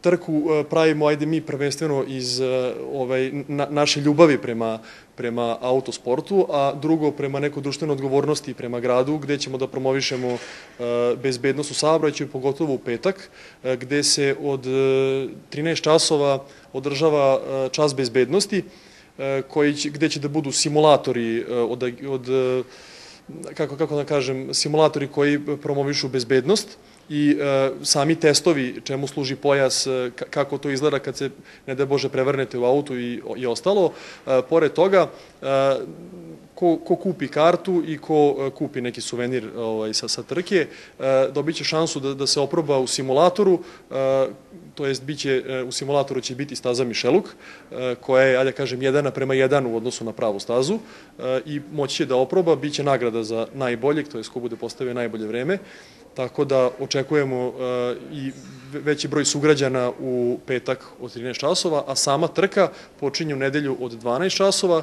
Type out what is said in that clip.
trku e, pravimo, ajde mi prvenstveno iz e, ovaj, na, naše ljubavi prema, prema autosportu, a drugo prema nekoj društvenoj odgovornosti prema gradu, gde ćemo da promovišemo e, bezbednost u saobraćaju, pogotovo u petak, gde se od 13 časova održava čas bezbednosti, koji će, gde će da budu simulatori od, od kako, kako da kažem, simulatori koji promovišu bezbednost, i e, sami testovi čemu služi pojas, e, kako to izgleda kad se, ne da Bože, prevrnete u autu i, i ostalo. E, pored toga, ko, ko kupi kartu i ko kupi neki suvenir ovaj, sa, sa trke, dobit će šansu da, da se oproba u simulatoru, to jest biće, u simulatoru će biti staza Mišeluk, koja je, ajde da kažem, jedana prema jedan u odnosu na pravu stazu i moći će da oproba, bit će nagrada za najboljeg, to jest ko bude postavio najbolje vreme, tako da očekujemo i veći broj sugrađana u petak od 13 časova, a sama trka počinje u nedelju od 12 časova.